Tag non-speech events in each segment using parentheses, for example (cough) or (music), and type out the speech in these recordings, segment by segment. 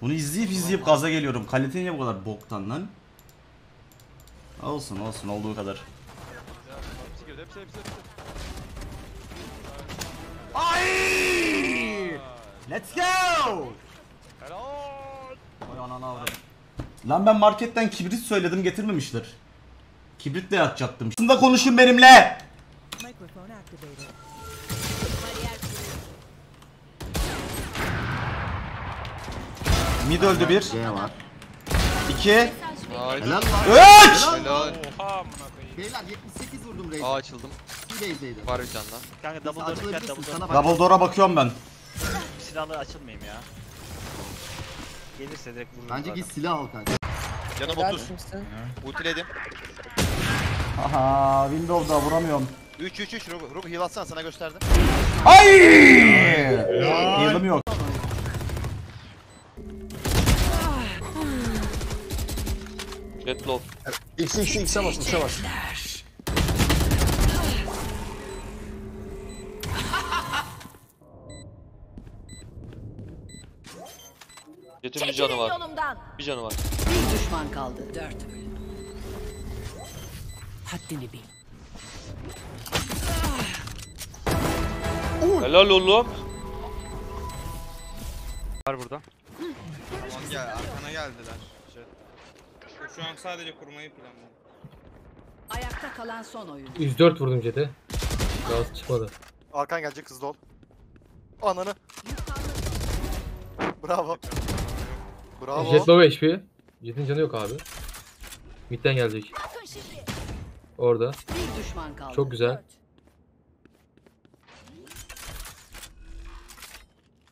Bunu izleyip izleyip gaza geliyorum. Kalite niye bu kadar boktan lan? Olsun olsun olduğu kadar. Ay! Let's go! Vay anana avradım. Lan ben marketten kibrit söyledim getirmemişler. Kibritle yakacaktım. Aslında konuşun benimle. Mid öldü bir. C var. iki. Helal lan. Üç! Helal. Oha. Beyler 78 vurdum Raze'e. Aa açıldım. Bir Raze'deydi. Var bir tane daha. Kanka double door dikkat double door. Double door'a bakıyorum ben. Silahla açılmayayım ya. Gelirse direkt vururum. Bence git silah al kanka. Canım 30. Ultiledim. Aha Windows'da vuramıyorum. 3 3 3 Rogu, Rogu heal atsana sana gösterdim. Ay! Heal'ım yok. Red low. X'e X'e X'e bas, X'e bas. Jet'in bir canı var. Yolumdan. Bir canı var. Bir düşman kaldı. Dört. Haddini bil. Helal oğlum. Var burada. Aman gel arkana geldiler. Şu an sadece kurmayı planlıyorum. Ayakta kalan son oyun. 104 vurdum Jet'e. Gaz çıkmadı. Arkan gelecek hızlı ol. Ananı. Bravo. Bravo. Jet low HP. Jet'in canı yok abi. Mid'den gelecek. Orada. Bir düşman kaldı. Çok güzel.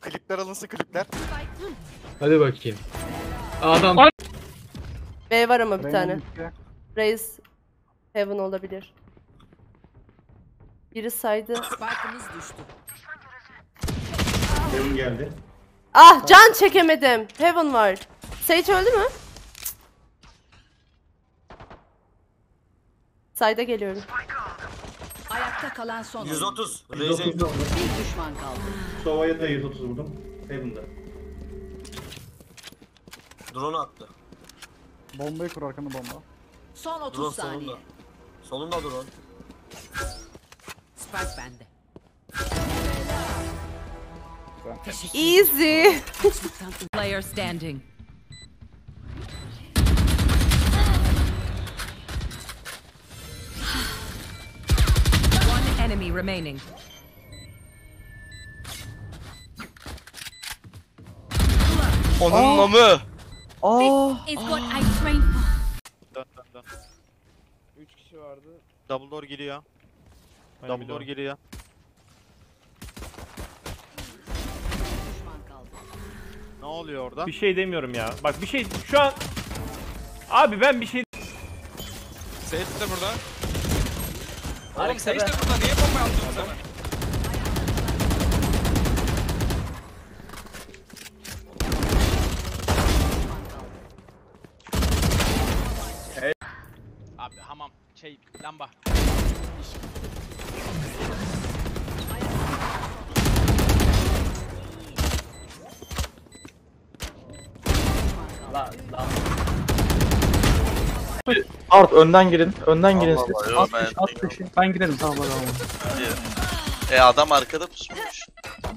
Klipler alınsın klipler. Hadi bakayım. Adam B var ama bir tane. Raze Heaven olabilir. Biri saydı. Spike'ımız düştü. Ah can çekemedim. Heaven var. Sage öldü mü? Sayda geliyorum. Ayakta kalan son oyun. 130. Raze Bir düşman kaldı. Sova'ya da 130 vurdum. Heaven'da. Drone attı. Bombayı kur arkana bomba. Son 30 Drone saniye. solunda. Solunda drone. Spike bende. Easy. (laughs) Player standing. One enemy remaining. Onun namı. Is what I trained for. Dön dön dön. 3 kişi vardı. Double door geliyor. Double door geliyor. Düşman kaldı. Ne oluyor orada? Bir şey demiyorum ya. Bak bir şey şu an Abi ben bir şey Sage de burada. Oğlum Sage de burada. Niye bomba yaptın sana? Abi hamam. Şey lamba. Art önden girin. Önden girin siz. Allah, yok, ben- At dışı. Ben girelim tamam hadi tamam. E adam arkada pusmuş.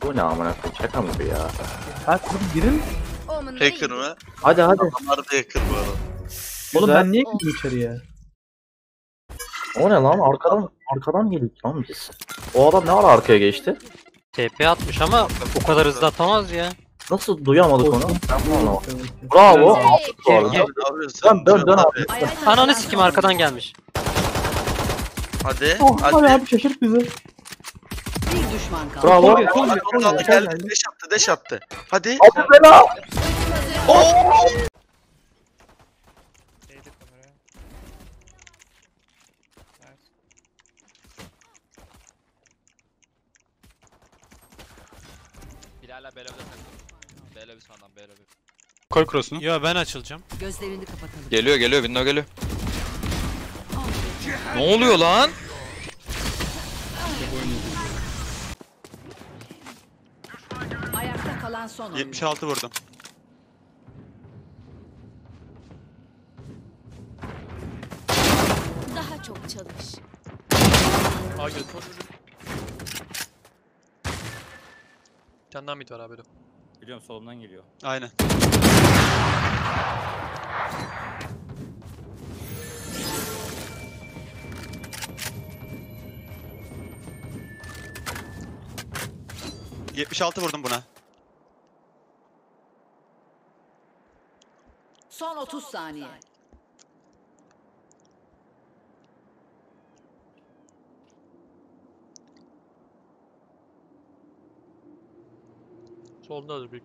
Bu ne amına koyayım şaka mı bu ya? Hadi girin. Hacker mı? Hadi hadi. Adamlar da hacker bu arada. Oğlum ben niye girdim içeriye? O ne lan arkadan arkadan geldik lan biz. O adam ne ara arkaya geçti? TP atmış ama o kadar hızlı atamaz ya. Nasıl duyamadık onu? Ben bunu anlamadım. Bravo. Bu arada. Ne yapıyorsun? Dön dön dön abi. Ananı sikim arkadan gelmiş. Hadi. Oh, hadi Hadi. abi şaşırt bizi. Bir düşman kaldı. Bravo. Kaldı geldi. Deş attı deş attı. Hadi. Hadi bela. Şeydi B'le Koy cross'unu. Yo ben açılacağım. Gözlerini kapatalım. Geliyor geliyor window geliyor. ne oluyor lan? Ayakta kalan son 76 vurdum. Daha çok çalış. Ay götür. Bir tane daha mid var abi. dur. Biliyorum solumdan geliyor. Aynen. ...76 vurdum buna. Son 30 saniye. Soldadır büyük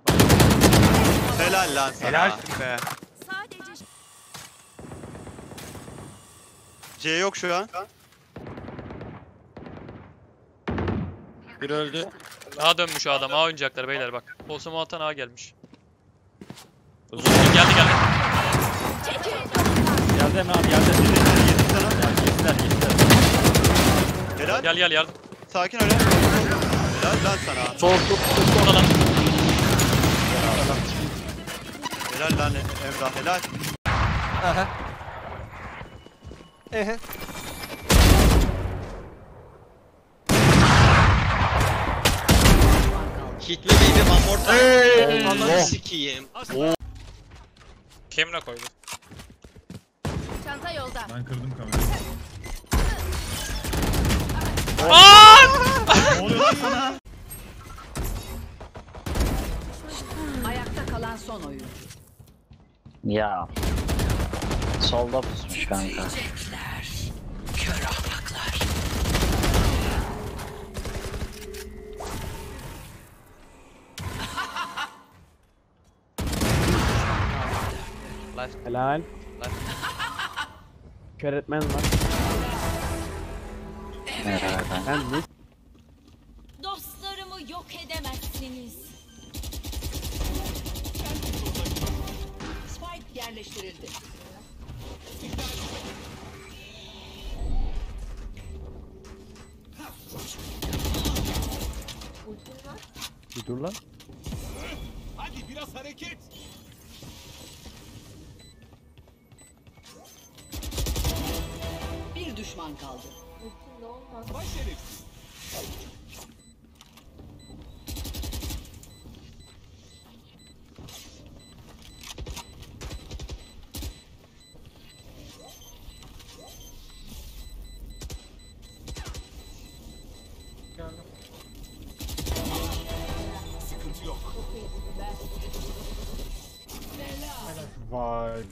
Helal lan sana. Helalsin be. Sadece C yok şu an. Bir öldü. A dönmüş o adam. A oynayacaklar beyler bak. Olsam atan A gelmiş. Uzun geldi geldi. Geldi Emre abi geldi. Yedik sana. Ya geçtiler geçtiler. Helal. Gel gel yardım. Sakin öyle. Helal lan sana. Sol sol sol. Orada lan. Helal lan Emrah helal. Hit me baby one more time. Ananı Oh. sikiyim. Kemra koydu. çanta yolda. Ben kırdım kamerayı. ne oluyor lan sana? Ayakta kalan son oyuncu. Ya. Solda pusmuş kanka. Helal. Kör etmen var. Merhaba. Ben ne? Dostlarımı yok edemezsiniz. Yerleştirildi. Bir dur lan. Bir düşman kaldı. Vay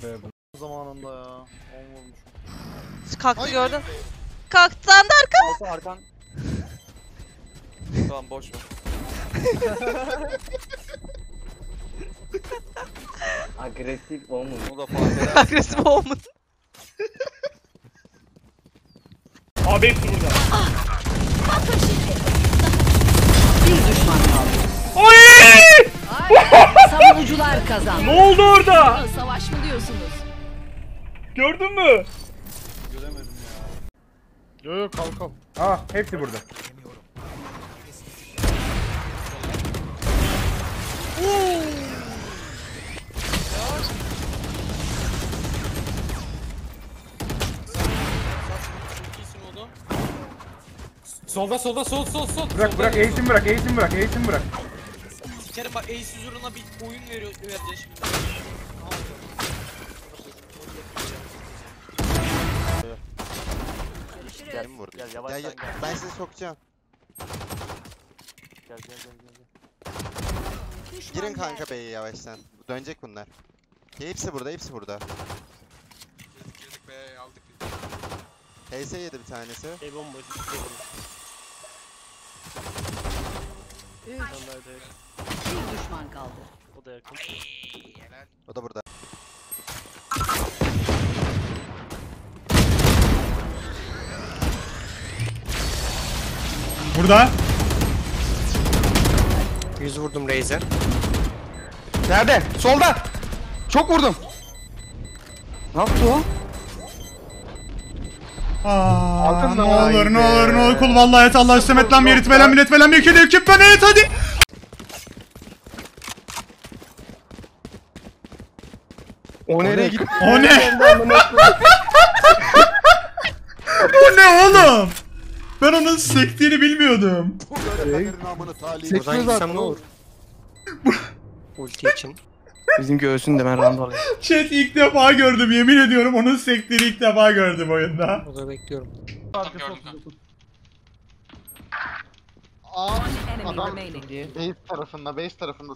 be. Zamanında ya. 10 vurmuş. Kalktı gördün. Kalktı sandı arka. Arka arkan. Tamam boş ver. Agresif olmuş. O da fark eder. Agresif olmuş. Abi hepsi burada. Bir düşman kaldı. Oy! Savunucular kazandı. Ne oldu orada? Savaş mı diyorsunuz? Gördün mü? Yo yo kalk Ah hepsi burada. Solda solda sol sol sol. Bırak bırak eğitim bırak eğitim bırak eğitim bırak. Sikerim bak Ace uğruna bir oyun veriyor vereceksin şimdi. Gel mi vurdu? Gel yavaştan gel. Ben sizi sokacağım. Gel gel gel gel. Girin kanka B'ye yavaştan. Dönecek bunlar. Hepsi burada, hepsi burada. Girdik be aldık. HS yedi bir tanesi. Şey bomboş. Bir düşman kaldı. O da yakın. O da burada. Burada. 100 vurdum Razer. Nerede? Solda. Çok vurdum. Ne yaptı o? Aa, ne olur ne olur ne olur kul vallahi et Allah istemet lan yerit velen millet velen bir kedi ekip ben et hadi. O nereye gitti? O ne? (laughs) O ne oğlum? Ben onun sektiğini bilmiyordum. Buradan gitsem ne olur? Ulti için. Bizim göğsün de ben randal Chat ilk defa gördüm yemin ediyorum onun sektiğini ilk defa gördüm oyunda. Burada bekliyorum. Aa, Enemy adam base tarafında, base tarafında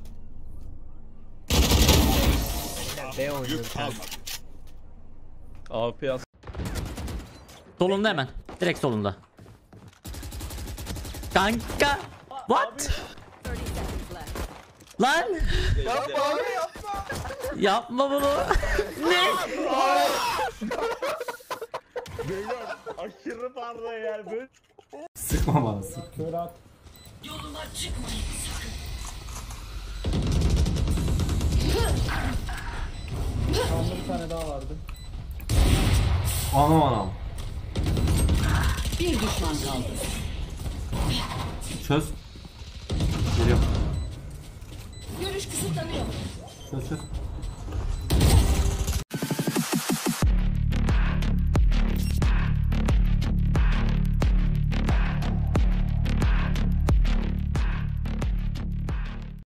AP yaz. Solunda hemen. Direkt solunda. Kanka. What? Lan. Yapma yapma. Yapma bunu. ne? Aşırı parla yani böyle. Sıkma bana sık. Anam anam. Bir düşman kaldı. Çöz. Geliyorum. Görüş kısıtlanıyor. Çöz çöz.